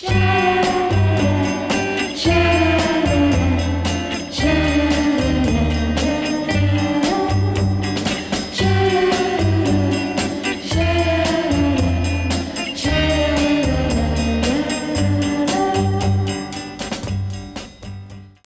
Share.